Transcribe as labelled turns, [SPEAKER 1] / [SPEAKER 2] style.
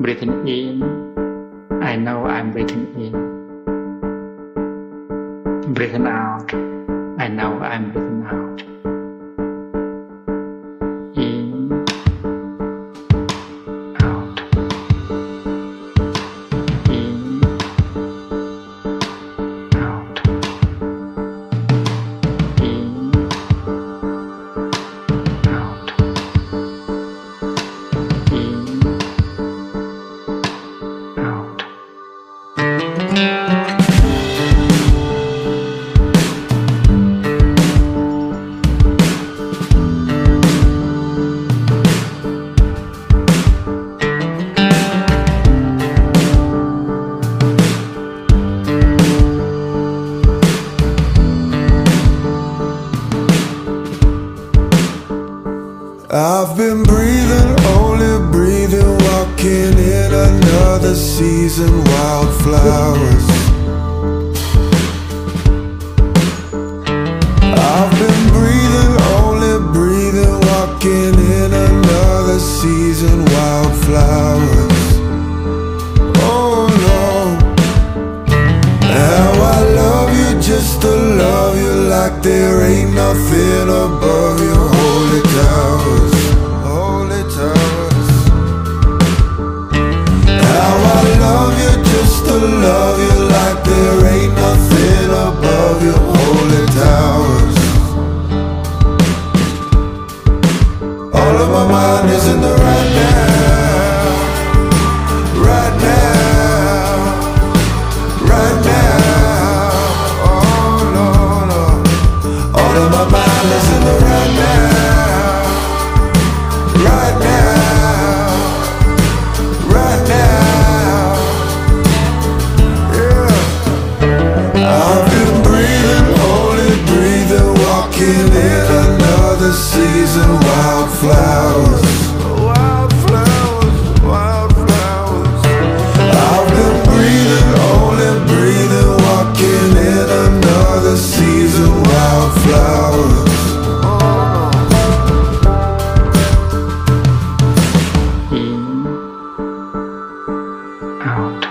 [SPEAKER 1] breathing in, I know I'm breathing in. Breathing out, I know I'm breathing out. the season wildflowers.
[SPEAKER 2] I've been breathing, only breathing Walking in another season wildflowers. In another season. Wildflowers Wildflowers, wildflowers I've been breathing, only breathing Walking in another season. Wildflowers out.